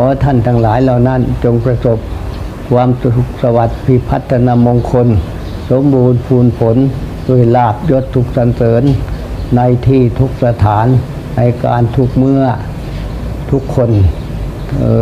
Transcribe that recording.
อท่านทั้งหลายเหล่านั้นจงประสบความสุขสวัสดิ์พิพัฒนามงคล สมบูรณ์ภูนผลด้วยลาบยศทุกสรรเสริญ ในที่ทุกสถานในการทุกเมื่อทุกคน เออ